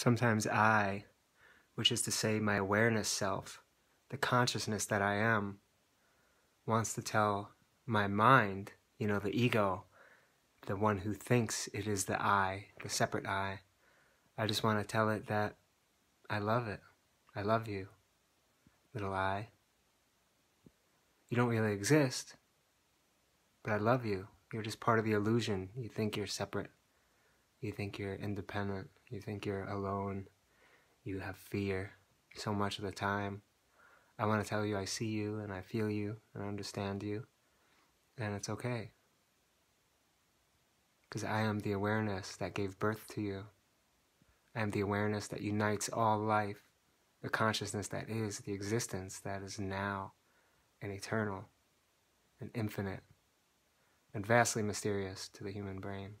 Sometimes I, which is to say my awareness self, the consciousness that I am, wants to tell my mind, you know, the ego, the one who thinks it is the I, the separate I. I just want to tell it that I love it. I love you, little I. You don't really exist, but I love you. You're just part of the illusion. You think you're separate. You think you're independent. You think you're alone. You have fear so much of the time. I want to tell you I see you and I feel you and I understand you. And it's okay. Because I am the awareness that gave birth to you. I am the awareness that unites all life, the consciousness that is, the existence that is now and eternal and infinite and vastly mysterious to the human brain.